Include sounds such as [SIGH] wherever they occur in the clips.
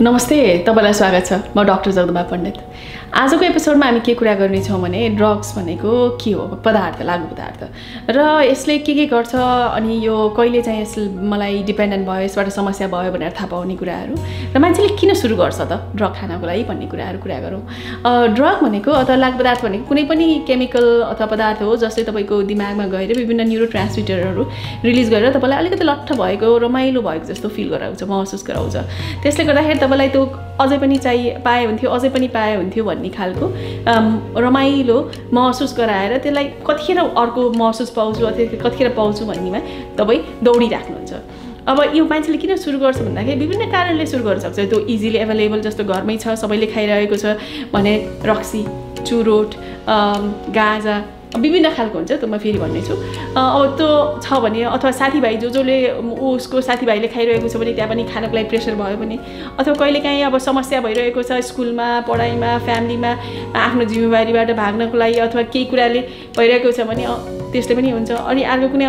नमस्ते तपाईँलाई स्वागत छ। म डक्टर जगदमा पण्डित। आजको एपिसोडमा हामी के कुरा गर्नेछौँ भने ड्रग्स भनेको के हो? पदार्थ लागु पदार्थ। र यसले के के गर्छ अनि यो कहिले चाहिँ यस मलाई डिपेन्डेन्ट भयो यसबाट समस्या भयो भनेर थाहा पाउने कुराहरू। र मान्छेले किन सुरु गर्छ त ड्रग खानको लागि भन्ने कुराहरू कुरा गरौँ। ड्रग भनेको अथवा लागु पदार्थ भनेको कुनै पनि केमिकल अथवा पदार्थ हो जसले तपाईँको दिमागमा गएर विभिन्न न्युरो ट्रान्समिटरहरू रिलिज गरेर तपाईँलाई अलिकति लट्ठ भएको रमाइलो भएको जस्तो फिल गराउँछ महसुस गराउँछ। त्यसले गर्दाखेरि तपाईँलाई त्यो अझै पनि चाहिए पाए हुन्थ्यो अझै पनि पाए हुन्थ्यो भन्ने खालको रमाइलो महसुस गराएर त्यसलाई कतिखेर अर्को महसुस पाउँछु अथवा कतिखेर पाउँछु भन्नेमा तपाईँ दौडिराख्नुहुन्छ। अब यो मान्छेले किन सुरु गर्छ भन्दाखेरि विभिन्न कारणले सुरु गर्न सक्छ। त्यो इजिली एभाइलेबल जस्तो घरमै छ सबैले खाइरहेको छ भने रक्सी चुरोट गाजा विभिन्न खालको हुन्छ त्यो म फेरि भन्ने छु। अब त्यो छ भने अथवा साथीभाइ जो जसले उसको साथीभाइले खाइरहेको छ भने त्यहाँ पनि खानको लागि प्रेसर भयो भने अथवा कहिलेकाहीँ अब समस्या भइरहेको छ स्कुलमा पढाइमा फ्यामिलीमा आफ्नो जिम्मेवारीबाट भाग्नको लागि अथवा केही कुराले भइरहेको छ भने त्यसले पनि हुन्छ। अनि अर्को कुनै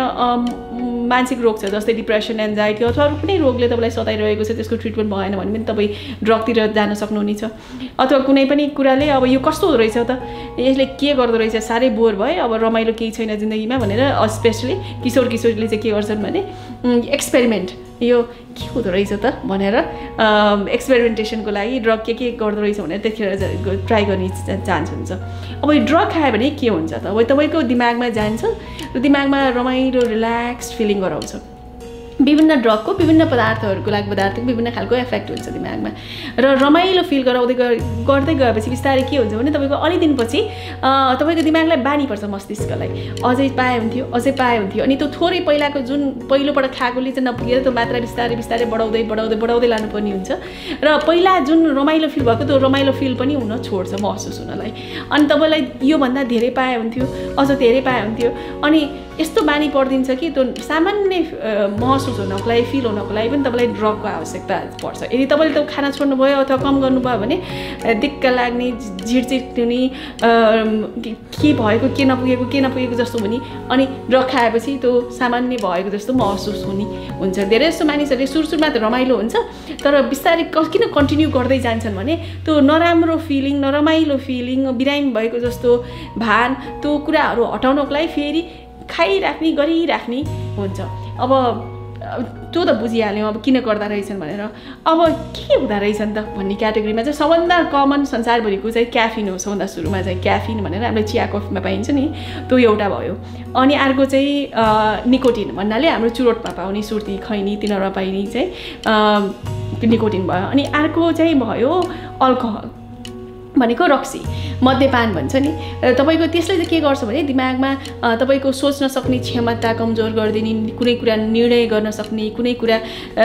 मानसिक रोग छ जस्तै डिप्रेसन एन्जाइटी अथवा अरू कुनै रोगले तपाईँलाई सताइरहेको छ त्यसको ट्रिटमेन्ट भएन भने पनि तपाईँ ड्रगतिर जान सक्नुहुनेछ। अथवा कुनै पनि कुराले अब यो कस्तो रहेछ त? यसले के गर्दो रहेछ? साह्रै बोर भयो अब रमाइलो केही छैन जिन्दगीमा भनेर स्पेसली किशोर किशोरीले चाहिँ के गर्छन् भने एक्सपेरिमेन्ट यो के हुँदो रहेछ त भनेर एक्सपेरिमेन्टेसनको लागि ड्रग के के गर्दो रहेछ भनेर त्यतिखेर ट्राई गर्ने चान्स हुन्छ। अब यो ड्रग खायो भने के हुन्छ त? अब तपाईँको दिमागमा जान्छ र दिमागमा रमाइलो रिल्याक्स फिलिङ गराउँछ। विभिन्न ड्रगको विभिन्न पदार्थहरूको लागि पदार्थको विभिन्न खालको इफेक्ट हुन्छ दिमागमा। र रमाइलो फिल गराउँदै गर्दै गएपछि बिस्तारै के हुन्छ भने तपाईँको अलि दिनपछि तपाईँको दिमागलाई बानी पर्छ मस्तिष्कलाई। अझै पाए हुन्थ्यो अझै पाए हुन्थ्यो। अनि त्यो थोरै पहिलाको जुन पहिलोपल्ट खाएकोले चाहिँ नपुगेर त्यो मात्रा बिस्तारै बिस्तारै बढाउँदै बढाउँदै बढाउँदै लानुपर्ने हुन्छ। र पहिला जुन रमाइलो फिल भएको त्यो रमाइलो फिल पनि हुन छोड्छ महसुस हुनलाई। अनि तपाईँलाई योभन्दा धेरै पाए हुन्थ्यो अझ धेरै पाए हुन्थ्यो। अनि यस्तो बानी परिदिन्छ कि त्यो सामान्य महसुस हुनको लागि फिल हुनको लागि पनि तपाईँलाई ड्रगको आवश्यकता पर्छ। यदि तपाईँले त्यो खाना छोड्नुभयो अथवा कम गर्नुभयो भने दिक्क लाग्ने झिडझिड हुने के भएको के नपुगेको के नपुगेको जस्तो हुने अनि ड्रग खाएपछि त्यो सामान्य भएको जस्तो महसुस हुने हुन्छ। धेरै जस्तो मानिसहरूले सुरु सुरुमा त रमाइलो हुन्छ तर बिस्तारै किन कन्टिन्यू गर्दै जान्छन् भने त्यो नराम्रो फिलिङ नरमाइलो फिलिङ बिरामी भएको जस्तो भान त्यो कुराहरू हटाउनको लागि फेरि खाइराख्ने गरिराख्ने हुन्छ। अब त्यो त बुझिहाल्यौँ अब किन गर्दा रहेछन् भनेर। अब के हुँदो रहेछन् त भन्ने क्याटेगोरीमा चाहिँ सबभन्दा कमन संसारभरिको चाहिँ क्याफिन हो सबभन्दा सुरुमा चाहिँ क्याफिन भनेर हाम्रो चिया कफीमा पाइन्छ नि त्यो एउटा भयो। अनि अर्को चाहिँ निकोटिन भन्नाले हाम्रो चुरोटमा पाउने सुर्ती खैनी तिनीहरूमा पाइने चाहिँ निकोटिन भयो। अनि अर्को चाहिँ भयो अल्कोहल। भनेको रक्सी मद्यपान भन्छ नि। तपाईँको त्यसले चाहिँ के गर्छ भने दिमागमा तपाईँको सोच्न सक्ने क्षमता कमजोर गरिदिने कुनै कुरा निर्णय गर्न सक्ने कुनै कुरा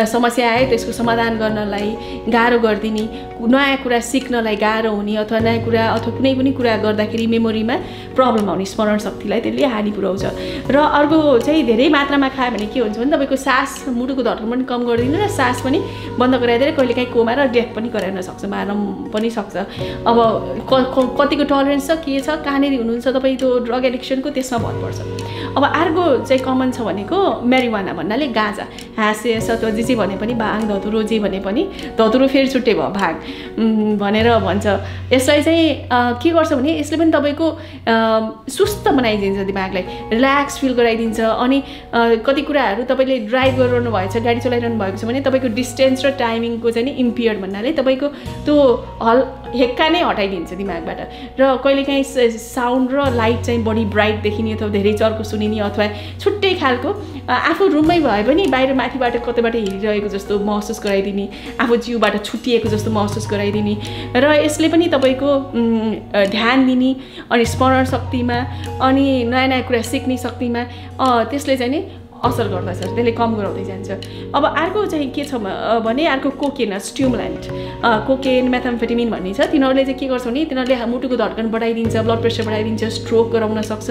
समस्या आयो त्यसको समाधान गर्नलाई गाह्रो गरिदिने नयाँ कुरा सिक्नलाई गाह्रो हुने अथवा नयाँ कुरा अथवा कुनै पनि कुरा गर्दाखेरि मेमोरीमा प्रब्लम आउने स्मरण शक्तिलाई त्यसले हानि पुऱ्याउँछ। र अर्को चाहिँ धेरै मात्रामा खायो भने के हुन्छ भने तपाईँको सास मुटुको धड्कन पनि कम गरिदिनु र सास पनि बन्द गराइदिएर कहिलेकाहीँ कोमा र डेथ पनि गराउन सक्छ मार्न पनि सक्छ। अब कतिको टलरेन्स छ के छ कहाँनिर हुनुहुन्छ तपाईँ त्यो ड्रग एडिक्सनको त्यसमा भर पर्छ अब अर्को चाहिँ कमन छ भनेको मेरिवाना भन्नाले गाँजा। हाँसेस अथवा जे जे भने पनि भाङ धतुरो जे भने पनि धतुरो फेरि छुट्टै भयो भाङ भनेर भन्छ। यसलाई चाहिँ के गर्छ भने यसले पनि तपाईँको सुस्त बनाइदिन्छ दिमागलाई। रिल्याक्स फिल गराइदिन्छ। अनि कति कुराहरू तपाईँले ड्राइभ गरिरहनु भएछ गाडी चलाइरहनु भएको छ भने तपाईँको डिस्टेन्स र टाइमिङको चाहिँ नि इम्पियर भन्नाले तपाईँको त्यो हल हेक्का नै हटाइदिन्छ दिमागबाट। र कहिलेकाहीँ साउन्ड र लाइट चाहिँ बढी ब्राइट देखिने अथवा धेरै चर्को सुनिने अथवा छुट्टै खालको आफू रुममै भए पनि बाहिर माथिबाट कतैबाट हेरिरहेको जस्तो महसुस गराइदिने आफू जिउबाट छुट्टिएको जस्तो महसुस गराइदिने र यसले पनि तपाईँको ध्यान दिने अनि स्मरण शक्तिमा अनि नयाँ नयाँ कुरा सिक्ने शक्तिमा त्यसले चाहिँ नि असर गर्दछ त्यसले कम गराउँदै जान्छ। अब अर्को चाहिँ के छ भने अर्को कोकेन स्ट्युमुलेन्ट कोकेन मेथाम्फेटिमिन भन्ने छ। तिनीहरूले चाहिँ के गर्छ भने तिनीहरूले मुटुको धड्कन बढाइदिन्छ ब्लड प्रेसर बढाइदिन्छ स्ट्रोक गराउन सक्छ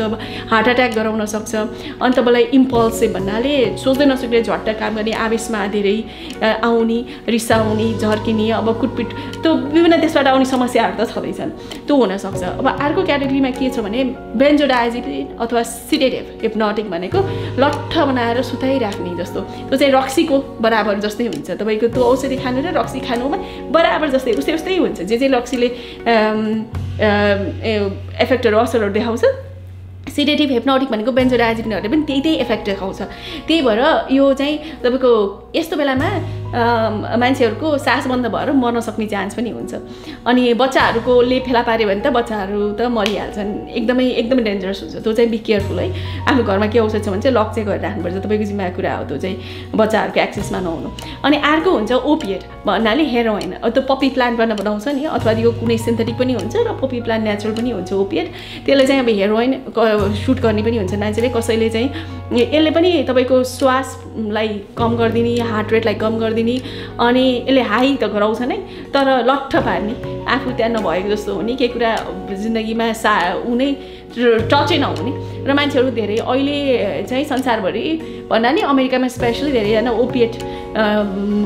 हार्ट एट्याक गराउन सक्छ। अनि तपाईँलाई इम्पल्सिभ भन्नाले सोच्दै नसोच्दै झट्ट काम गर्ने आवेशमा धेरै आउने रिसाउने झर्किने अब कुटपिट त्यो विभिन्न त्यसबाट आउने समस्याहरू त छँदैछन्। त्यो हुनसक्छ अब अर्को क्याटेगोरीमा के छ भने बेन्जोडाइजिपिन अथवा सिडेटिभ हिप्नोटिक भनेको लट्ठ बनाएर सुताइराख्ने जस्तो। त्यो चाहिँ रक्सीको बराबर जस्तै हुन्छ। तपाईँको त्यो औषधि खानु र रक्सी खानुमा बराबर जस्तै उस्तै उस्तै हुन्छ जे जे लक्सीले एफेक्टहरू असरहरू देखाउँछ सिडेटिभ हेप्नोटिक भनेको बेन्जोडाइजिपिनहरूले पनि त्यही त्यही इफेक्ट देखाउँछ। त्यही भएर यो चाहिँ तपाईँको यस्तो बेलामा मान्छेहरूको सास बन्द भएर मर्न सक्ने चान्स पनि हुन्छ। अनि बच्चाहरूकोले फेला पाऱ्यो भने त बच्चाहरू त मरिहाल्छन्। एकदमै एकदमै डेन्जरस हुन्छ। त्यो चाहिँ बी केयरफुल है। आफ्नो घरमा के औषध छ भने चाहिँ लक चाहिँ गरेर राख्नुपर्छ तपाईँको जिम्मेवारी कुरा हो त्यो चाहिँ बच्चाहरूको एक्सेसमा नहुनु। अनि अर्को हुन्छ ओपिएड भन्नाले हेरोइन त्यो पपी प्लान्टबाट बनाउँछ नि अथवा यो कुनै सिन्थेटिक पनि हुन्छ र पपी प्लान्ट नेचुरल पनि हुन्छ ओपिएड त्यसले चाहिँ अब हेरोइन सुट गर्ने पनि हुन्छ मान्छेले। कसैले चाहिँ यसले पनि तपाईँको श्वासलाई कम गरिदिने हार्ट रेटलाई कम गरिदिने अनि यसले हाई त गराउँछ नै तर लट्ठ पार्ने। आफू त्यहाँ नभएको जस्तो हुने। केही कुरा जिन्दगीमा सा ऊ नै टचै नहुने। र मान्छेहरू धेरै अहिले चाहिँ संसारभरि भन्दा नि अमेरिकामा स्पेसली धेरैजना ओपिएट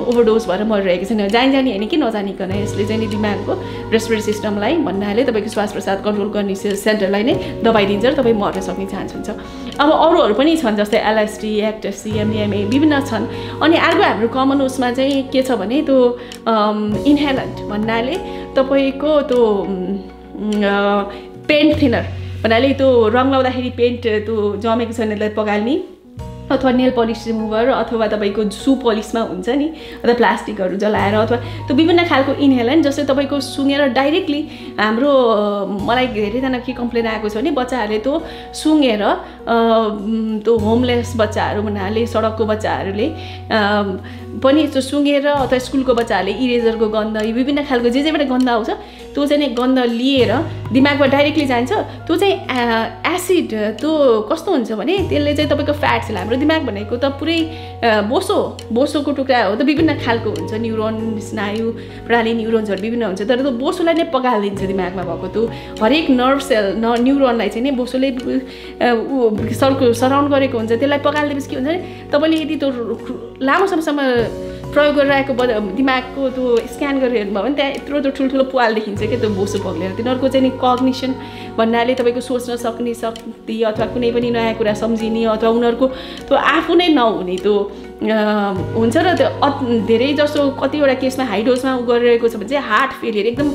ओभरडोज भएर मरिरहेको छैन। जानी जाने होइन कि नजानिकन यसले चाहिँ नि दिमागको रेस्पिरेटरी सिस्टमलाई भन्नाले तपाईँको श्वास प्रसाद कन्ट्रोल गर्ने सेन्टरलाई नै दबाई दिन्छ र तपाईँ मर्न सक्ने चान्स हुन्छ। अब अरूहरू पनि छन् जस्तै एलएसटी एक्टएससी एमडिएमए विभिन्न छन्। अनि अर्को हाम्रो कमन उसमा चाहिँ के छ भने त्यो इन्हेलेन्ट भन्नाले तपाईँको त्यो पेन्ट थिनर भन्नाले त्यो रङ लाउँदाखेरि पेन्ट त्यो जमेको छ त्यसलाई पगाल्ने। अथवा नेल पलिस रिमुभर अथवा तपाईँको सु पलिसमा हुन्छ नि अथवा प्लास्टिकहरू जलाएर अथवा त्यो विभिन्न खालको इन्हेलेन्ट जस्तै तपाईँको सुँगेर डाइरेक्टली हाम्रो मलाई धेरैजना के कम्प्लेन आएको छ भने बच्चाहरूले त्यो सुँगेर त्यो होमलेस बच्चाहरू भन्नाले सडकको बच्चाहरूले पनि त्यो सुँगेर अथवा स्कुलको बच्चाहरूले इरेजरको गन्ध विभिन्न खालको जे जेबाट गन्ध आउँछ त्यो चाहिँ गन्ध लिएर दिमागमा डाइरेक्टली जान्छ त्यो चाहिँ एसिड त्यो कस्तो हुन्छ भने त्यसले चाहिँ तपाईँको फ्याट्स हाम्रो दिमाग भनेको त पुरै बोसो बोसोको टुक्रा हो त विभिन्न खालको हुन्छ। न्युरोन स्नायु प्रणाली न्युरोन्सहरू विभिन्न हुन्छ। तर त्यो बोसोलाई नै पगालिदिन्छ दिमागमा भएको त्यो हरेक नर्भ सेल न न्युरोनलाई चाहिँ नै बोसोले सर्कु सराउन्ड गरेको हुन्छ। त्यसलाई पगालिदिएपछि के हुन्छ भने तपाईँले यदि त्यो लामो समयसम्म प्रयोग गरिरहेको दिमागको त्यो स्क्यान गरेर हेर्नुभयो भने त्यहाँ यत्रो त्यो ठुल्ठुलो पुवाल देखिन्छ क्या त्यो बोसो पग्लेर तिनीहरूको चाहिँ नि कग्निसन भन्नाले तपाईँको सोच्न सक्ने शक्ति अथवा कुनै पनि नयाँ कुरा सम्झिने अथवा उनीहरूको त्यो आफू नै नहुने त्यो हुन्छ र त्यो धेरै जसो कतिवटा केसमा हाइडोजमा उ गरिरहेको छ भने चाहिँ हार्ट फेलियर एकदम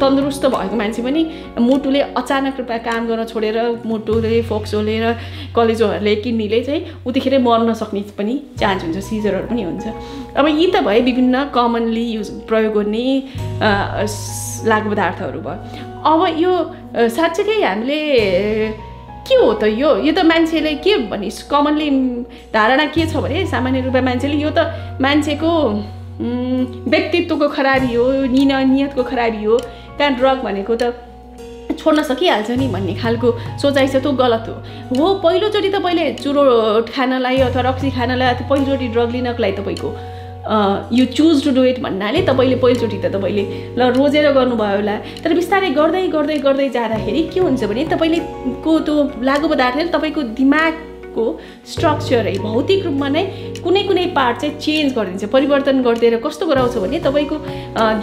तन्दुरुस्त भएको मान्छे पनि मुटुले अचानक रूपमा काम गर्न छोडेर मुटुले फोक्सोले र कलेजोहरूले किडनीले चाहिँ उतिखेरै मर्न सक्ने पनि चान्स हुन्छ सिजरहरू पनि हुन्छ। अब यी त भए विभिन्न कमनली युज प्रयोग गर्ने लागु पदार्थहरू भयो। अब यो साँच्चैकै हामीले के हो त यो? यो त मान्छेले के भने कमनली धारणा के छ भने सामान्य रूपमा मान्छेले यो त मान्छेको व्यक्तित्वको खराबी हो निन नियतको खराबी हो त्यहाँ ड्रग भनेको त छोड्न सकिहाल्छ नि भन्ने खालको सोचाइ छ त्यो गलत हो। हो पहिलोचोटि तपाईँले चुरो खानलाई अथवा रक्सी खानलाई अथवा पहिलोचोटि ड्रग लिनको लागि तपाईँको you choose to do it भन्नाले तपाईँले पहिलोचोटि त तपाईँले ल रोजेर गर्नुभयो होला। तर बिस्तारै गर्दै गर्दै गर्दै जाँदाखेरि के हुन्छ भने तपाईँले को त्यो लागु पदार्थले तपाईँको दिमाग को स्ट्रक्चरै भौतिक रूपमा नै कुनै कुनै पार्ट चाहिँ चेन्ज गरिदिन्छ परिवर्तन गरिदिएर कस्तो गराउँछ भने तपाईँको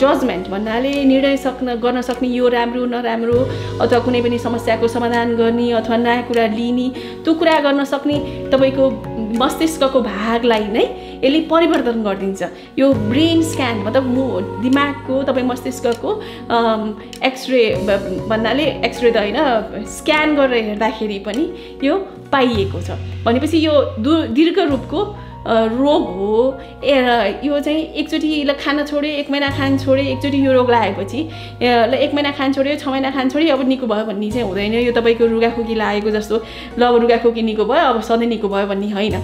जजमेन्ट भन्नाले निर्णय सक्न गर्न सक्ने यो राम्रो नराम्रो अथवा कुनै पनि समस्याको समाधान गर्ने अथवा नयाँ कुरा लिने त्यो कुरा गर्न सक्ने तपाईँको मस्तिष्कको भागलाई नै यसले परिवर्तन गरिदिन्छ। यो ब्रेन स्क्यान मतलब मु दिमागको तपाईँ मस्तिष्कको एक्सरे भन्नाले एक्सरे त होइन स्क्यान गरेर हेर्दाखेरि पनि यो पाइएको छ। भनेपछि यो दु दीर्घ रूपको रोग हो। यो चाहिँ एकचोटि ल खान छोड्यो एक महिना खान छोड्यो एकचोटि यो रोग लागेपछि ल एक महिना खान छोड्यो छ महिना खान छोड्यो अब निको भयो भन्ने चाहिँ हुँदैन। यो तपाईँको रुगाखोकी लागेको जस्तो ल अब रुगाखोकी निको भयो अब सधैँ निको भयो भन्ने होइन।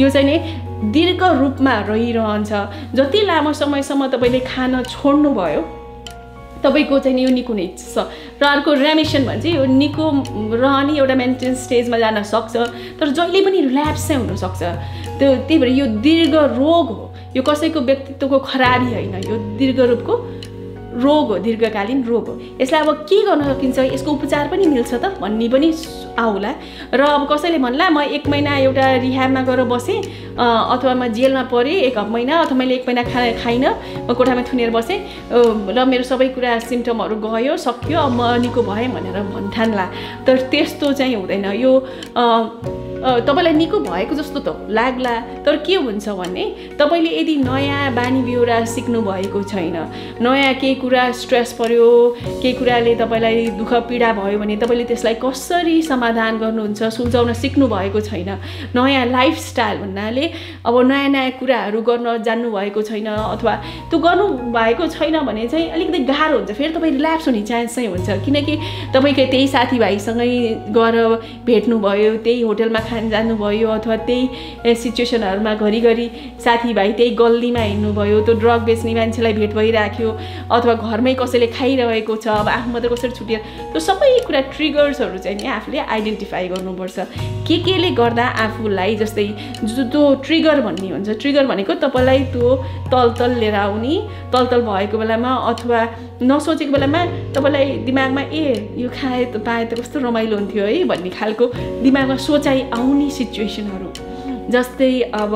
यो चाहिँ नि दीर्घ रूपमा रहिरहन्छ। जति लामो समयसम्म तपाईँले खान छोड्नुभयो तपाईँको चाहिँ यो निको नै छ। र अर्को रेमिसन भन्छ यो निको रहने एउटा मेन्टेन स्टेजमा जान सक्छ। तर जहिले पनि रिल्याप्स चाहिँ हुनसक्छ त्यो त्यही भएर यो दीर्घ रोग हो। यो कसैको व्यक्तित्वको खराबी होइन। यो दीर्घ रूपको रोग हो दीर्घकालीन रोग हो। यसलाई अब के गर्न सकिन्छ यसको उपचार पनि मिल्छ त भन्ने पनि आउला। र अब कसैले भन्ला म एक महिना एउटा रिहाबमा गएर बसेँ अथवा म जेलमा परेँ एक महिना अथवा मैले एक महिना खा खाइनँ म कोठामा थुनेर बसेँ र मेरो सबै कुरा सिम्टमहरू गयो सक्यो अब म निको भएँ भनेर भन्ठान्ला तर त्यस्तो चाहिँ हुँदैन। यो तपाईँलाई निको भएको जस्तो त लाग्ला तर के हुन्छ भने तपाईँले यदि नयाँ बानी बेहोरा सिक्नु भएको छैन नयाँ केही कुरा स्ट्रेस पऱ्यो केही कुराले तपाईँलाई दुःख पीडा भयो भने तपाईँले त्यसलाई कसरी समाधान गर्नुहुन्छ सुल्झाउन सिक्नु भएको छैन? नयाँ लाइफस्टाइल भन्नाले अब नयाँ नयाँ कुराहरू गर्न जान्नुभएको छैन अथवा त्यो गर्नु भएको छैन भने चाहिँ अलिकति गाह्रो हुन्छ। फेरि तपाईँ रिल्याक्स हुने चान्स चाहिँ हुन्छ। किनकि तपाईँको त्यही साथीभाइसँगै गएर भेट्नुभयो त्यही होटलमा खान जानुभयो अथवा त्यही सिचुएसनहरूमा घरिघरि साथीभाइ त्यही गल्लीमा हिँड्नुभयो त्यो ड्रग बेच्ने मान्छेलाई भेट भइराख्यो अथवा घरमै कसैले खाइरहेको छ अब आफू मात्रै कसरी छुटेर त्यो सबै कुरा ट्रिगर्सहरू चाहिँ नि आफूले आइडेन्टिफाई गर्नुपर्छ। के केले गर्दा आफूलाई जस्तै जो ट्रिगर भन्ने हुन्छ ट्रिगर भनेको तपाईँलाई त्यो तलतल लिएर आउने तलतल भएको बेलामा अथवा नसोचेको बेलामा तपाईँलाई दिमागमा ए यो खाए त पाए त कस्तो रमाइलो हुन्थ्यो है भन्ने खालको दिमागमा सोचाइ आउने सिचुएसनहरू। जस्तै अब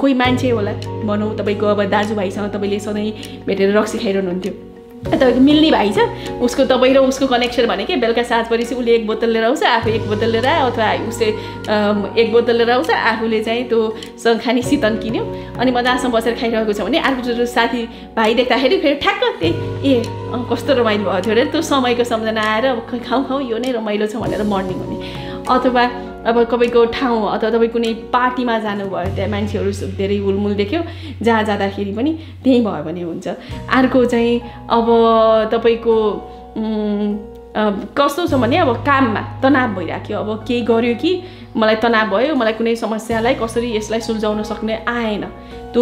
कोही मान्छे होला भनौँ तपाईँको अब दाजुभाइसँग तपाईँले सधैँ भेटेर रक्सी खाइरहनुहुन्थ्यो। तपाईँको मिल्ने भाइ छ। उसको तपाईँ र उसको कनेक्सन भनेकै बेलुका सात बजीपछि उसले एक बोतल लिएर आउँछ आफू एक बोतल लिएर आयो अथवा उसले एक बोतल लिएर आउँछ आफूले चाहिँ त्यो खाने सितन किन्यो। अनि मजासँग बसेर खाइरहेको छ भने अर्को साथी भाइ देख्दाखेरि फेरि ठ्याक्क त्यही ए कस्तो रमाइलो भएको थियो अरे त्यो समयको सम्झना आएर खाउँ खाउँ यो नै रमाइलो छ भनेर मर्निङ हुने। अथवा अब तपाईँको ठाउँ अथवा तपाईँ कुनै पार्टीमा जानुभयो त्यहाँ मान्छेहरू धेरै हुलमुल देख्यो। जहाँ जाँदाखेरि पनि त्यहीँ भयो भने हुन्छ। अर्को चाहिँ अब तपाईँको कस्तो छ भने अब काममा तनाव भइराख्यो। अब केही गर्यो कि मलाई तनाव भयो मलाई कुनै समस्यालाई कसरी यसलाई सुल्झाउन सक्ने आएन।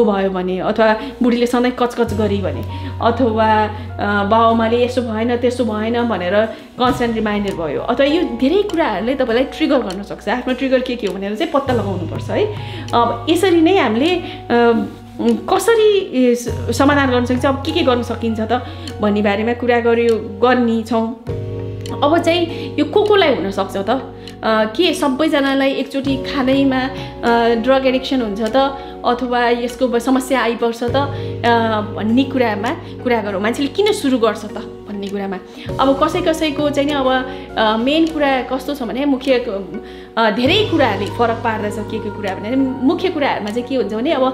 भयो भने अथवा बुढीले सधैँ कचकच गरी भने अथवा बाउआमाले यसो भएन त्यसो भएन भनेर कन्सटेन्ट रिमाइन्डर भयो। अथवा यो धेरै कुराहरूले तपाईँलाई ट्रिगर गर्न सक्छ। आफ्नो ट्रिगर के के हो भनेर चाहिँ पत्ता लगाउनुपर्छ है। अब यसरी नै हामीले कसरी समाधान गर्न सकिन्छ अब के के गर्न सकिन्छ त भन्ने बारेमा कुरा गर्यो गर्ने छौँ अब चाहिँ यो को कोलाई हुनसक्छ त? के सबैजनालाई एकचोटि खाँदैमा ड्रग एडिक्सन हुन्छ त अथवा यसको समस्या आइपर्छ त भन्ने कुरामा कुरा गरौँ। मान्छेले किन सुरु गर्छ त? भन्ने कुरामा। अब कसै कसैको चाहिँ नि अब मेन कुरा कस्तो छ भने मुख्य धेरै कुराहरूले फरक पार्दछ के के कुरा भने मुख्य कुराहरूमा चाहिँ के हुन्छ भने अब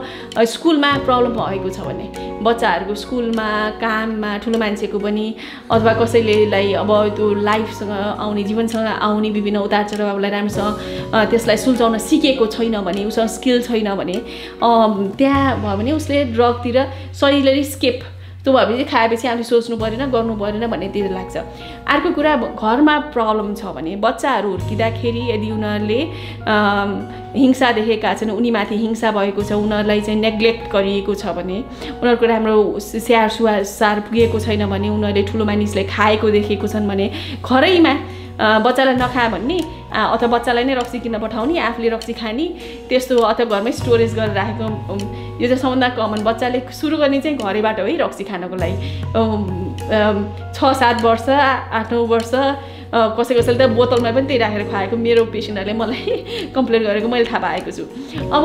स्कुलमा प्रब्लम भएको छ भने बच्चाहरूको स्कुलमा काममा ठुलो मान्छेको पनि अथवा कसैलेलाई अब त्यो लाइफसँग आउने जीवनसँग आउने विभिन्न उतार चढावलाई राम्रोसँग त्यसलाई सुल्झाउन सिकेको छैन भने उसँग स्किल छैन भने त्यहाँ भयो भने उसले ड्रगतिर सजिलै स्केप त्यो भएपछि खाएपछि हामीले सोच्नु परेन गर्नु परेन भन्ने त्यो लाग्छ। अर्को कुरा घरमा प्रब्लम छ भने बच्चाहरू हुर्किँदाखेरि यदि उनीहरूले हिंसा देखेका छन् उनीमाथि हिंसा भएको छ उनीहरूलाई चाहिँ नेग्लेक्ट गरिएको छ भने उनीहरूको राम्रो स्याहार सुहार पुगेको छैन भने उनीहरूले ठुलो मानिसले खाएको देखेको छन् भने घरैमा बच्चालाई नखा भन्ने अथवा बच्चालाई नै रक्सी किन्न पठाउने आफूले रक्सी खाने त्यस्तो अथवा घरमै स्टोरेज गरेर राखेको यो चाहिँ सबभन्दा कमन बच्चाले सुरु गर्ने चाहिँ घरैबाट है रक्सी खानको लागि। छ सात वर्ष आठ वर्ष कसै कसैले त बोतलमा पनि त्यही राखेर खुवाएको मेरो पेसेन्टहरूले मलाई [LAUGHS] कम्प्लेन गरेको मैले थाहा पाएको छु। अब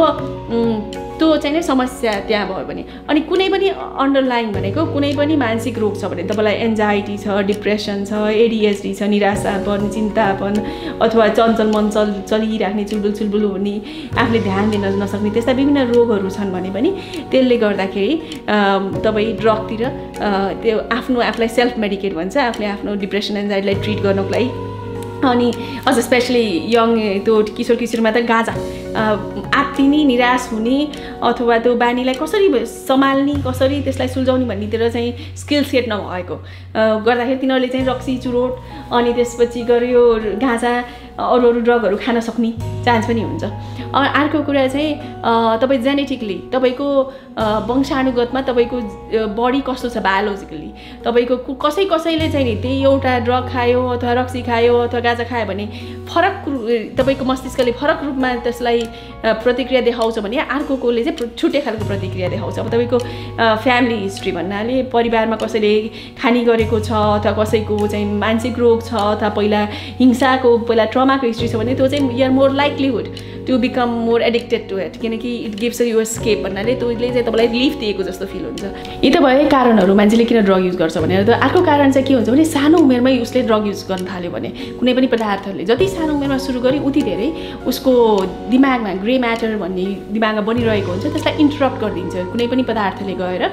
त्यो चाहिँ नै समस्या त्यहाँ भयो भने। अनि कुनै पनि अन्डरलाइन भनेको कुनै पनि मानसिक रोग छ भने तपाईँलाई एन्जाइटी छ डिप्रेसन छ एडिएचडी छ निराशापन चिन्तापन अथवा चञ्चल मन चल चलिराख्ने चुलबुल चुलबुल हुने आफूले ध्यान दिन नसक्ने त्यस्ता विभिन्न रोगहरू छन् भने पनि त्यसले गर्दाखेरि तपाईँ ड्रगतिर त्यो आफ्नो आफूलाई सेल्फ मेडिकेट भन्छ आफूले आफ्नो डिप्रेसन एन्जाइटीलाई ट्रिट गर्नको लागि अनि अझ स्पेसली यङ त्यो किशोर किशोरमा त गाजा आत्तिने निराश हुने अथवा त्यो बानीलाई कसरी सम्हाल्ने कसरी त्यसलाई सुल्झाउने भन्नेतिर चाहिँ स्किल सेट नभएको। गर्दाखेरि तिनीहरूले चाहिँ रक्सी चुरोट अनि त्यसपछि गऱ्यो गाँजा अरू अरू ड्रगहरू खान सक्ने चान्स पनि हुन्छ। अर्को कुरा चाहिँ तपाईँ जेनेटिकली तपाईँको वंशानुगतमा तपाईँको बडी कस्तो छ बायोलोजिकली? तपाईँको कसै कसैले चाहिँ नि त्यही एउटा ड्रग खायो अथवा रक्सी खायो अथवा गाजा खायो भने फरक तपाईँको मस्तिष्कले फरक रूपमा त्यसलाई प्रतिक्रिया देखाउँछ भने अर्कोकोले चाहिँ छुट्टै खालको प्रतिक्रिया देखाउँछ। अब तपाईँको फ्यामिली हिस्ट्री भन्नाले परिवारमा कसैले खानी गरेको छ अथवा कसैको चाहिँ मानसिक रोग छ अथवा पहिला हिंसाको पहिला ट्रमाको हिस्ट्री छ भने त्यो चाहिँ you are more likelihood to become more addicted to it किनकि इट गिभ्स यु स्केप भन्नाले त्यसले चाहिँ तपाईँलाई रिलिफ दिएको जस्तो फिल हुन्छ। यी त भए कारणहरू मान्छेले किन ड्रग युज गर्छ भनेर त अर्को कारण चाहिँ के हुन्छ भने सानो उमेरमै उसले ड्रग युज गर्न थाल्यो भने कुनै पनि पदार्थहरूले जति सानो उमेरमा सुरु गर्यो उति धेरै उसको दिमागमा ग्रे म्याटर भन्ने दिमागमा बनिरहेको हुन्छ त्यसलाई इन्टरप्ट गरिदिन्छ। कुनै पनि पदार्थले गएर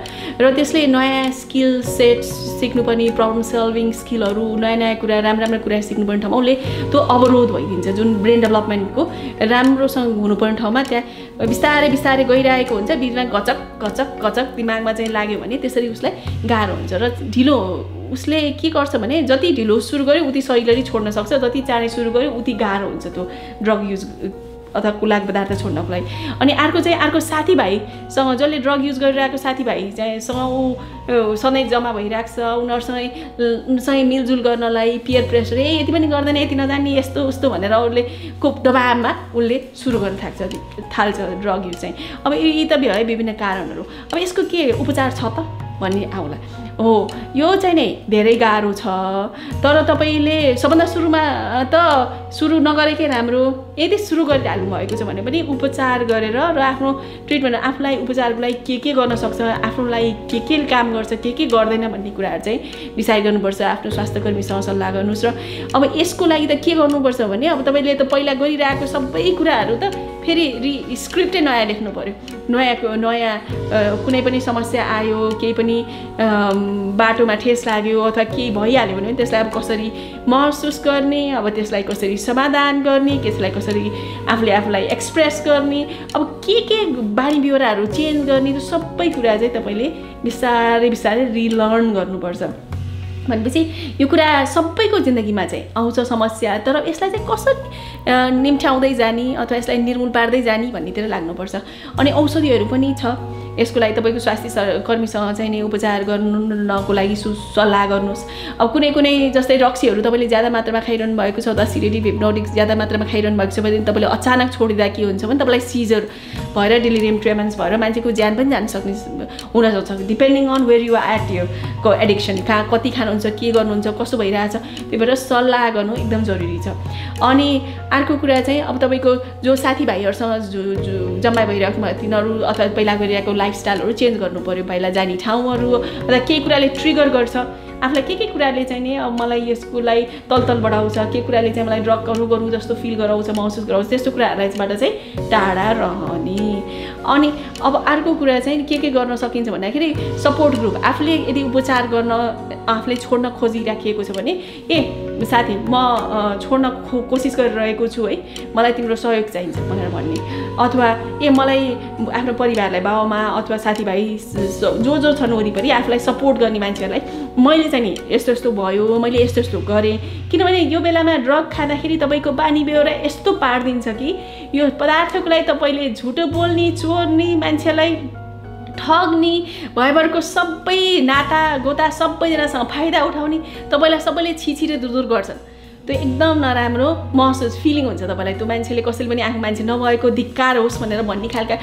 र त्यसले नयाँ स्किल सेट सिक्नुपर्ने प्रब्लम सल्भिङ स्किलहरू नयाँ नयाँ कुरा राम्रो राम्रो कुरा सिक्नुपर्ने ठाउँमा उसले त्यो अवरोध भइदिन्छ जुन ब्रेन डेभलपमेन्टको राम्रोसँग हुनुपर्ने ठाउँमा त्यहाँ बिस्तारै बिस्तारै गइरहेको हुन्छ। बिचमा गचक गचक गचक दिमागमा चाहिँ लाग्यो भने त्यसरी उसलाई गाह्रो हुन्छ र ढिलो उसले के गर्छ भने जति ढिलो सुरु गर्यो उति सजिलै छोड्न सक्छ जति चाँडै सुरु गर्यो उति गाह्रो हुन्छ त्यो ड्रग युज अथवा कुलाक पदार्थ छोड्नको लागि। अनि अर्को चाहिँ अर्को साथीभाइसँग जसले ड्रग युज गरिरहेको साथीभाइ चाहिँ सँग ऊ सधैँ जम्मा भइरहेको छ। उनीहरूसँगै उनीसँगै मिलजुल गर्नलाई पियर प्रेसर ए यति पनि गर्दैन यति नजाने यस्तो उस्तो भनेर उसले को दबाबमा उसले सुरु गर्न थाल्छ थाल्छ ड्रग युज चाहिँ। अब यी त भयो है विभिन्न कारणहरू। अब यसको के उपचार छ त? भन्ने आउला। हो यो चाहिँ नै धेरै गाह्रो छ। तर तपाईँले सबभन्दा सुरुमा त सुरु नगरेकै राम्रो। यदि सुरु गरिहाल्नु भएको छ भने पनि उपचार गरेर र आफ्नो ट्रिटमेन्ट आफूलाई उपचारको लागि के के गर्न सक्छ आफ्नोलाई के के काम गर्छ के के गर्दैन भन्ने कुराहरू चाहिँ डिसाइड गर्नुपर्छ। आफ्नो स्वास्थ्य कर्मीसँग सल्लाह गर्नुहोस् र अब यसको लागि त के गर्नुपर्छ भने अब तपाईँले त पहिला गरिरहेको सबै कुराहरू त फेरि रि स्क्रिप्टै नयाँ लेख्नु पऱ्यो नयाँ नयाँ कुनै पनि समस्या आयो केही पनि बाटोमा ठेस लाग्यो अथवा केही भइहाल्यो भने त्यसलाई अब कसरी महसुस गर्ने अब त्यसलाई कसरी समाधान गर्ने त्यसलाई कसरी आफूले आफूलाई एक्सप्रेस गर्ने अब के के बानी बेहोराहरू चेन्ज गर्ने त्यो सबै कुरा चाहिँ तपाईँले बिस्तारै बिस्तारै रिलर्न गर्नुपर्छ। भनेपछि यो कुरा सबैको जिन्दगीमा चाहिँ आउँछ समस्या तर यसलाई चाहिँ कसरी निम्ठ्याउँदै जाने अथवा यसलाई निर्मूल पार्दै जाने भन्नेतिर लाग्नुपर्छ। अनि औषधिहरू पनि छ। यसको लागि तपाईँको स्वास्थ्य कर्मीसँग नि उपचार गर्नुको लागि सु सल्लाह गर्नुहोस्। अब कुनै कुनै जस्तै रक्सीहरू तपाईँले ज्यादा मात्रामा खाइरहनु भएको छ अथवा सिरेटिभ हिप्नोटिक्स ज्यादा मात्रामा खाइरहनु भएको छ भने तपाईँले अचानक छोडिँदा के हुन्छ भने तपाईँलाई सिजर भएर डिलिरियम ट्रेमेन्स भएर मान्छेको ज्यान पनि जान सक्ने हुनसक्छ। Depending on where you at को एडिक्सन कहाँ कति खानुहुन्छ के गर्नुहुन्छ कस्तो भइरहेछ त्यही भएर सल्लाह गर्नु एकदम जरुरी छ। अनि अर्को कुरा चाहिँ अब तपाईँको जो साथीभाइहरूसँग जो जम्मा भइरहेको तिनीहरू अथवा पहिला गरिरहेको लाइफस्टाइलहरू चेन्ज गर्नु पऱ्यो पहिला जाने ठाउँहरू अथवा केही कुराले ट्रिगर गर्छ। आफूलाई के के कुराले चाहिँ नि अब मलाई यसको लागि तलतल बढाउँछ के कुराले चाहिँ मलाई ड्रगहरू गरौँ जस्तो फिल गराउँछ महसुस गराउँछ त्यस्तो कुराहरूबाट चाहिँ टाढा रहने। अनि अब अर्को कुरा चाहिँ के के गर्न सकिन्छ भन्दाखेरि सपोर्ट ग्रुप आफूले यदि उपचार गर्न आफूले छोड्न खोजिराखिएको छ भने ए साथी म छोड्न खो कोसिस गरिरहेको छु है। मलाई तिम्रो सहयोग चाहिन्छ भनेर भन्ने। अथवा ए मलाई आफ्नो परिवारलाई बाबामा अथवा साथीभाइ जो जो छन् वरिपरि आफूलाई सपोर्ट गर्ने मान्छेहरूलाई मैले चाहिँ नि यस्तो यस्तो भयो मैले यस्तो यस्तो गरेँ। किनभने यो बेलामा ड्रग खाँदाखेरि तपाईँको बानी बेहोरा यस्तो पारिदिन्छ कि यो पदार्थको लागि तपाईँले झुटो बोल्ने चोर्ने मान्छेलाई ठग्ने भयभरको सबै नाता गोता सबैजनासँग फाइदा उठाउने तपाईँलाई सबैले छिछिरे दुर दुर गर्छन्। त्यो एकदम नराम्रो महसुस फिलिङ हुन्छ तपाईँलाई। त्यो मान्छेले कसैले पनि आफ्नो मान्छे नभएको धिक्कार होस् भनेर भन्ने खालका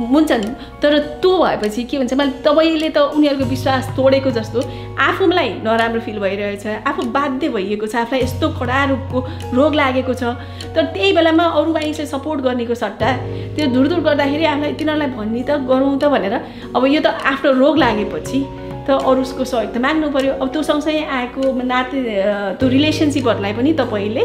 हुन्छन् तर त्यो भएपछि के हुन्छ मैले तपाईँले त उनीहरूको विश्वास तोडेको जस्तो आफूलाई नराम्रो फिल भइरहेछ आफू बाध्य भइएको छ आफूलाई यस्तो कडा रूपको रोग लागेको छ। तर त्यही बेलामा अरू मानिसले सपोर्ट गर्नेको सट्टा त्यो धुरधुर गर्दाखेरि आफूलाई तिनीहरूलाई भन्ने त गरौँ त भनेर अब यो त आफ्नो रोग लागेपछि त अरूको सहयोग त माग्नु पऱ्यो अब त्यो सँगसँगै आएको नाते त्यो रिलेसनसिपहरूलाई पनि तपाईँले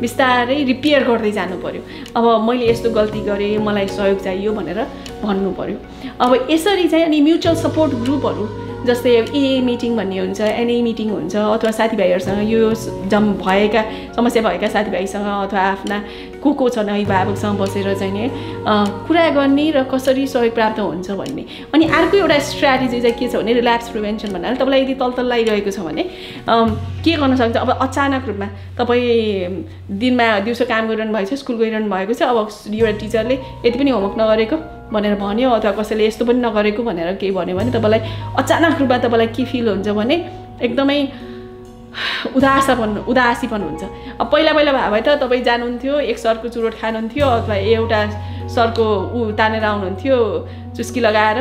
बिस्तारै रिपेयर गर्दै जानु पऱ्यो अब मैले यस्तो गल्ती गरेँ मलाई सहयोग चाहियो भनेर भन्नु पऱ्यो अब यसरी चाहिँ अनि म्युचुअल सपोर्ट ग्रुपहरू जस्तै ए मिटिङ भन्ने हुन्छ एनए मिटिङ हुन्छ अथवा साथीभाइहरूसँग यो जम भएका समस्या भएका साथीभाइसँग अथवा आफ्ना को को छन् अभिभावकसँग बसेर चाहिँ नि कुरा गर्ने र कसरी सहयोग प्राप्त हुन्छ भन्ने। अनि अर्को एउटा स्ट्राटेजी चाहिँ के छ भने रिल्याप्स प्रिभेन्सन भन्नाले तपाईँलाई यदि तलतल लगाइरहेको छ भने के गर्न सक्छ? अब अचानक रूपमा तपाईँ दिनमा दिउँसो काम गरिरहनु भएको छ स्कुल गइरहनु भएको छ अब एउटा टिचरले यति पनि होमवर्क नगरेको। भनेर भन्यो अथवा कसैले यस्तो पनि नगरेको भनेर केही भन्यो भने तपाईँलाई अचानक रूपमा तपाईँलाई के फिल हुन्छ भने एकदमै उदासपन उदासीपन हुन्छ। अब पहिला पहिला भए भए त तपाईँ जानुहुन्थ्यो एक सरको चुरोट खानुहुन्थ्यो अथवा एउटा सरको ऊ तानेर आउनुहुन्थ्यो चुस्की लगाएर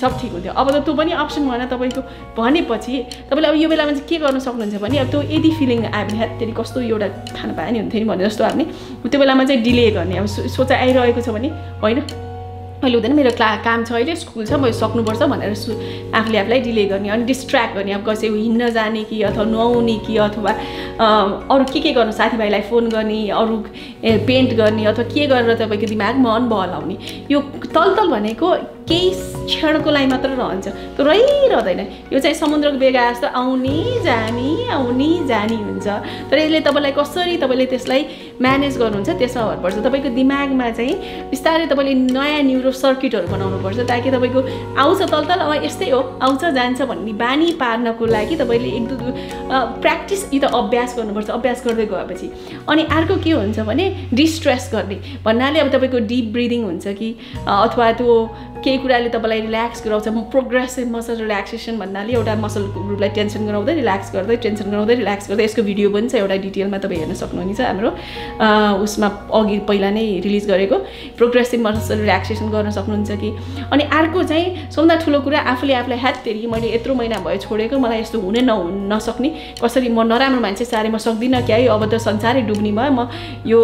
सब ठिक हुन्थ्यो। अब त त्यो पनि अप्सन भएन तपाईँको। भनेपछि तपाईँले अब यो बेलामा चाहिँ के गर्नु सक्नुहुन्छ भने अब त्यो यदि फिलिङ आयो भने त्यसले कस्तो एउटा खाना पाए नि हुन्थ्यो नि भने जस्तो हामी त्यो बेलामा चाहिँ डिले गर्ने। अब सोचाइ आइरहेको छ भने होइन? अहिले हुँदैन मेरो क्ला काम छ अहिले स्कुल छ म सक्नुपर्छ भनेर सु आफूले आफूलाई डिले गर्ने अनि डिस्ट्र्याक्ट गर्ने अब कसै हिँड्न जाने कि अथवा नुहाउने कि अथवा अरू के के गर्नु साथीभाइलाई फोन गर्ने अरू पेन्ट गर्ने अथवा के गरेर तपाईँको दिमाग मन बहलाउने। यो तलतल भनेको केही क्षणको लागि मात्र रहन्छ। त्यो रहिरहँदैन। यो चाहिँ समुद्रको बेगा जस्तो आउने जाने आउने जाने हुन्छ। तर यसले तपाईँलाई कसरी तपाईँले त्यसलाई म्यानेज गर्नुहुन्छ त्यसमा भर पर्छ तपाईँको दिमागमा चाहिँ बिस्तारै तपाईँले नयाँ न्युरो सर्किटहरू बनाउनुपर्छ ताकि तपाईँको आउँछ तलतल अब यस्तै हो आउँछ जान्छ भन्ने बानी पार्नको लागि तपाईँले एक दुई प्र्याक्टिस कि त अभ्यास गर्नुपर्छ। अभ्यास गर्दै गएपछि। अनि अर्को के हुन्छ भने डिस्ट्रेस गर्ने। भन्नाले अब तपाईँको डिप ब्रिदिङ हुन्छ कि अथवा त्यो केही कुराले तपाईँलाई रिल्याक्स गराउँछ प्रोग्रेसिभ मसल रिल्याक्सेसन भन्नाले एउटा मसल ग्रुपलाई टेन्सन गराउँदै रिल्याक्स गर्दै टेन्सन गराउँदै रिल्याक्स गर्दै यसको भिडियो पनि छ एउटा डिटेलमा तपाईँ हेर्न सक्नुहुनेछ हाम्रो। उसमा अघि पहिला नै रिलिज गरेको। प्रोग्रेसिभ मसल रिल्याक्सेसन गर्न सक्नुहुन्छ कि? अनि अर्को चाहिँ सबभन्दा ठुलो कुरा आफूले आफूलाई तेरि मैले यत्रो महिना भयो छोडेको मलाई यस्तो हुनै नहु नसक्ने। कसरी म नराम्रो मान्छे साह्रै म सक्दिनँ क्या? अब त संसारै डुब्ने भयो म यो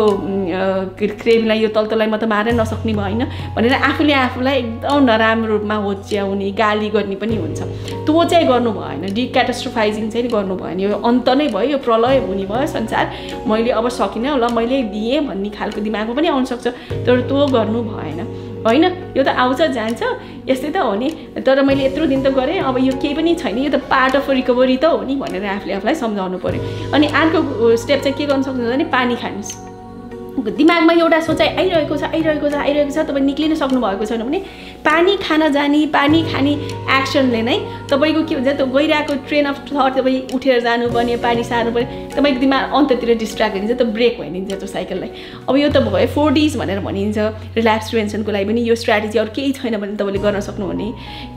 क्रेमलाई यो तलतलाई म त मारै नसक्ने भयो होइन भनेर आफूले आफूलाई नराम्रोमा होच्याउने गाली गर्ने पनि हुन्छ। त्यो चाहिँ गर्नु भएन। डिक्याटास्ट्रोफाइजिङ चाहिँ गर्नु भएन। यो अन्त नै भयो यो प्रलय हुने भयो संसार। मैले अब सकिनँ ल मैले दिएँ भन्ने खालको दिमागमा पनि आउनसक्छ तर त्यो गर्नु भएन। होइन? यो त आउँछ जान्छ। यस्तै त हो नि। तर मैले यत्रो दिन त गरेँ। अब यो केही पनि छैन। यो त पार्ट अफ रिकभरी त हो नि भनेर आफूले आफूलाई सम्झाउनु पऱ्यो अनि अर्को स्टेप चाहिँ के गर्नु सक्नुहुन्छ भने पानी खानुहोस्। दिमागमा एउटा सोचाइ आइरहेको छ आइरहेको छ आइरहेको छ तपाईँ निक्लिन सक्नुभएको छैन भने पानी खान जाने पानी खाने एक्सनले नै तपाईँको के हुन्छ त्यो गइरहेको ट्रेन अफ थट तपाईँ उठेर जानुपर्ने पानी सार्नुपर्ने तपाईँको दिमाग अन्ततिर डिस्ट्र्याक्ट भइदिन्छ त्यो ब्रेक भइदिन्छ त्यो साइकललाई अब यो त भयो फोर डिज भनेर भनिन्छ रिल्याक्स प्रिभेन्सनको लागि पनि यो स्ट्राटेजी अरू केही छैन भने तपाईँले गर्न सक्नुहुने।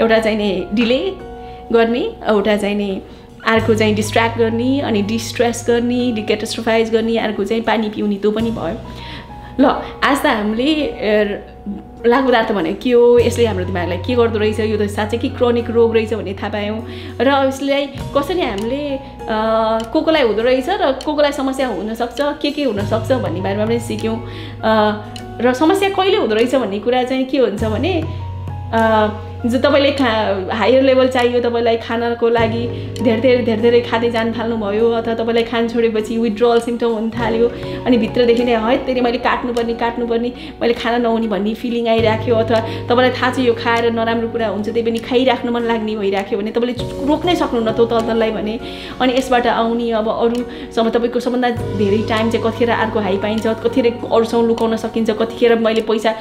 एउटा चाहिँ नि डिले गर्ने एउटा चाहिँ नि अर्को चाहिँ डिस्ट्र्याक्ट गर्ने अनि डिस्ट्रेस गर्ने डिकेटस्ट्रोफाइज गर्ने अर्को चाहिँ पानी पिउने त्यो पनि भयो। ल आज त हामीले लागु पदार्थ भनेको के हो? यसले हाम्रो दिमागलाई के गर्दो रहेछ? यो त साँच्चै कि क्रोनिक रोग रहेछ भन्ने थाहा पायौँ। र यसलाई कसरी हामीले को कोलाई हुँदो रहेछ र को कोलाई समस्या हुनसक्छ के के हुनसक्छ भन्ने बारेमा पनि सिक्यौँ। र समस्या कहिले हुँदो रहेछ भन्ने कुरा चाहिँ के हुन्छ भने जो तपाईँले खा हायर लेभल चाहियो तपाईँलाई खानको लागि धेरै धेरै धेरै धेरै खाँदै जानु थाल्नुभयो अथवा तपाईँलाई खान छोडेपछि विथड्रल सिम्टम हुन थाल्यो अनि भित्रदेखि नै है त्यसले मैले काट्नुपर्ने काट्नुपर्ने मैले खाना नहुने भन्ने फिलिङ आइराख्यो अथवा तपाईँलाई थाहा छ यो खाएर नराम्रो कुरा हुन्छ त्यही पनि खाइराख्नु मन लाग्ने भइराख्यो भने तपाईँले रोक्नै सक्नुहुन्न त्यो तलतललाई भने। अनि यसबाट आउने अब अरूसँग तपाईँको सबभन्दा धेरै टाइम चाहिँ कतिखेर अर्को हाई पाइन्छ कतिखेर अरूसँग लुकाउन सकिन्छ कतिखेर मैले पैसा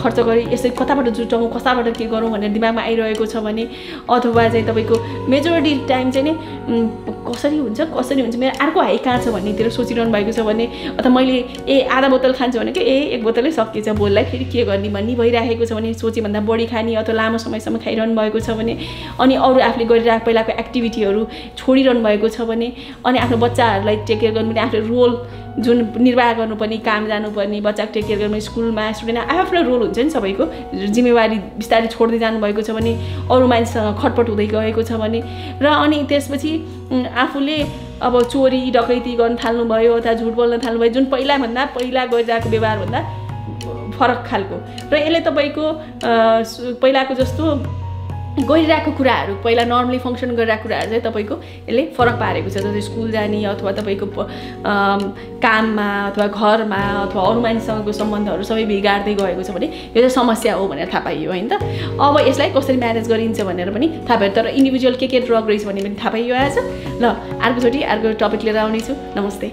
खर्च गरेँ यसरी कताबाट जुटाउँ कताबाट के गरौँ भनेर दिमागमा आइरहेको छ भने अथवा चाहिँ तपाईँको मेजोरिटी टाइम चाहिँ नि कसरी हुन्छ कसरी हुन्छ मेरो अर्को हाई कहाँ छ भन्नेतिर सोचिरहनु भएको छ भने अथवा मैले ए आधा बोतल खान्छु भनेको ए एक बोतलै सकिएछ भोलिलाई फेरि के गर्ने भन्ने भइराखेको छ भने सोचेभन्दा बढी खाने अथवा लामो समयसम्म खाइरहनु भएको छ भने अनि अरू आफूले गरिरहेको पहिलाको एक्टिभिटीहरू छोडिरहनु भएको छ भने अनि आफ्नो बच्चाहरूलाई टेक केयर गर्नु आफ्नो रोल जुन निर्वाह गर्नुपर्ने काम जानुपर्ने बच्चाको टेक केयर गर्नु स्कुलमा स्टुडेन्ट आफ्नो रोल हुन्छ नि सबैको जिम्मेवारी बिस्तारै छोड्दै जानुभएको छ भने अरू मान्छेसँग खटपट हुँदै गएको छ भने र अनि त्यसपछि आफूले अब चोरी डकैती गर्न थाल्नुभयो अथवा झुट बोल्न थाल्नुभयो जुन पहिलाभन्दा पहिला गरिरहेको व्यवहारभन्दा फरक खालको। र यसले तपाईँको पहिलाको जस्तो गरिरहेको कुराहरू पहिला नर्मली फङ्सन गरिरहेको कुराहरू चाहिँ तपाईँको यसले फरक पारेको छ। जस्तै स्कुल जाने अथवा तपाईँको काममा अथवा घरमा अथवा अरू मानिससँगको सम्बन्धहरू सबै बिगार्दै गएको छ भने यो चाहिँ समस्या हो भनेर थाहा पाइयो होइन त। अब यसलाई कसरी म्यानेज गरिन्छ भनेर पनि थाहा पायो। तर इन्डिभिजुअल के के ड्रग रहेछ भन्ने पनि थाहा पाइयो आज। ल अर्कोचोटि अर्को टपिक लिएर आउनेछु। नमस्ते।